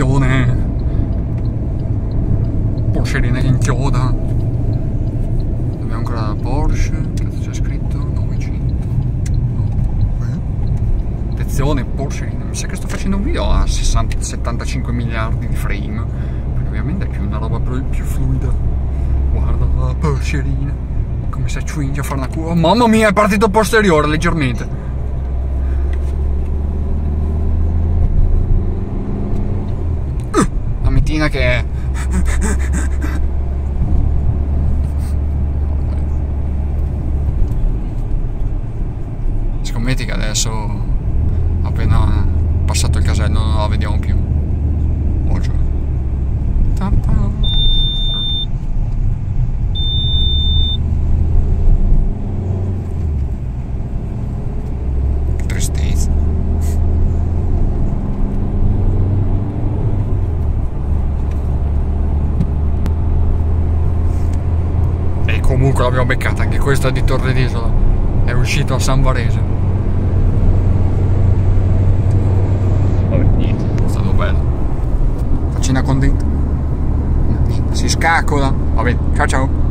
attenzione Porscheline che inchioda. Abbiamo ancora la Porsche cazzo c'è scritto? 900 no. eh? attenzione Porscheline mi sa che sto facendo un video a 60, 75 miliardi di frame perché ovviamente è più una roba più, più fluida. Guarda la Porscheline come se ci a fare una curva mamma mia è partito posteriore leggermente la mettina che scommetti che adesso appena e comunque l'abbiamo beccata anche questa di Torre d'Isola. È uscito a San Varese. Vabbè niente. È stato bello. Faccina contenta si scaccola va bene. Ciao ciao